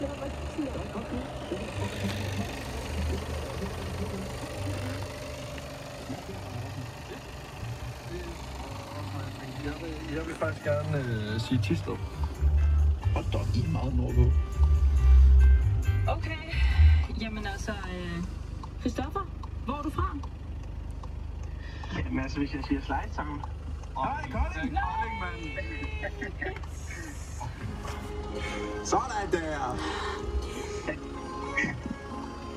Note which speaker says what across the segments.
Speaker 1: Jeg
Speaker 2: vil, jeg vil faktisk gerne øh, sige Tisted. Og der er meget nordpå.
Speaker 1: Okay. Jamen altså, øh, Christoffer, hvor er du fra?
Speaker 3: Jamen altså, hvis jeg siger Slejtang. Nej, Kolding!
Speaker 2: Kolding, mand. Sådan der!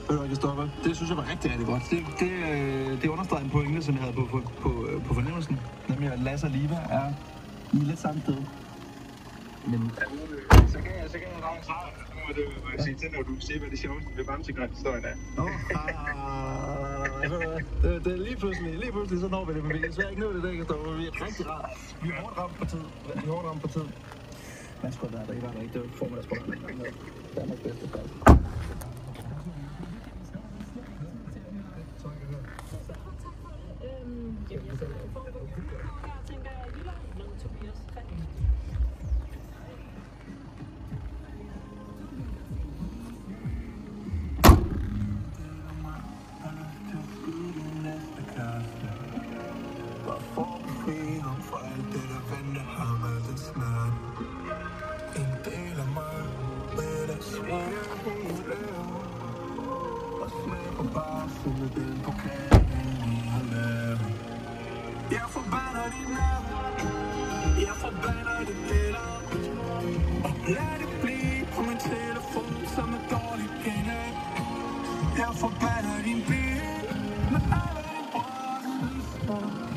Speaker 2: Ved du Kristoffer? Det synes jeg var rigtig, rigtig godt. Det, det, øh, det understreger en pointe, som jeg havde på, på, på, øh, på fornemmelsen. Nemlig, at Lasse og Liva er i lidt samme sted. Men
Speaker 3: Så kan jeg, så kan jeg ramme snart. Nu må må jeg sige til, når du ser, hvad det sjoveste ved Bamsegrøn-historien er. Nå,
Speaker 2: ah, det, det, er lige pludselig, lige pludselig så når vi det, men vi kan desværre ikke nå det, der kan stå, vi er rigtig rart. Vi er hårdt ramt på tid. Vi er hårdt ramt på tid. Man skulle være der, I var der ikke. Det var formiddagsprogram. Danmarks bedste faktisk.
Speaker 1: Øhm, jamen, jeg
Speaker 2: Uden på kanalerne Jeg forbander dit navn. Jeg forbander dit navn Og lad det blive på min telefon Som er dårligt kende Jeg forbander din bil Med alle dine brændelser